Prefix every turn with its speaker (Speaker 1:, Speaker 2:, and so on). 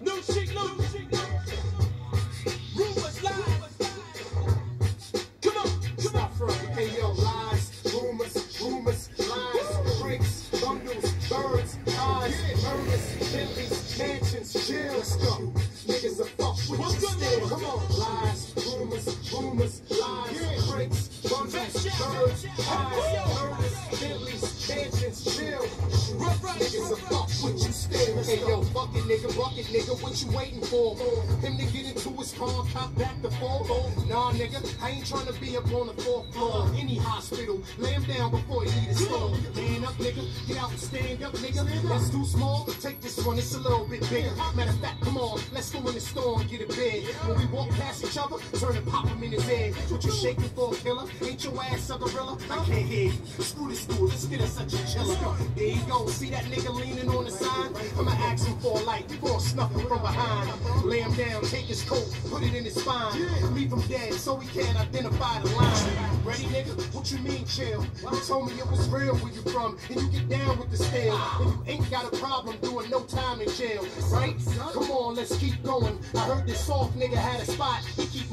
Speaker 1: New shit, new shit. Rumors, lies. Come on, come on.
Speaker 2: Stop front. Hey yo, lies, rumors, rumors, lies, bricks, bundles, birds, eyes, murders, Bentleys, mansions, chill. Let's go. Niggas are fuck
Speaker 1: What's
Speaker 2: you still. Hey yo, bucket nigga, bucket nigga, what you waiting for? Him to get into his car, cop back the fall. Nah, nigga, I ain't trying to be up on the fourth floor. Any hospital, lay him down before he need a storm. Up, get out and stand up, nigga. That's too small. Take this one, it's a little bit bigger. Matter of fact, come on, let's go in the store and get a bed. When we walk past each other, turn and pop him in his head. What you shaking for, killer? Ain't your ass a gorilla? I can't hear you. Screw this school, let's get us such a chiller. There you go, see that nigga leaning on the side? I'ma ask him for a light, you gon' snuff him from behind. Lay him down, take his coat, put it in his spine. Leave him dead so we can't identify the line. Ready? What you mean, chill? You told me it was real where you from, and you get down with the steel. And you ain't got a problem doing no time in jail, right? Come on, let's keep going. I heard this soft nigga had a spot. He keep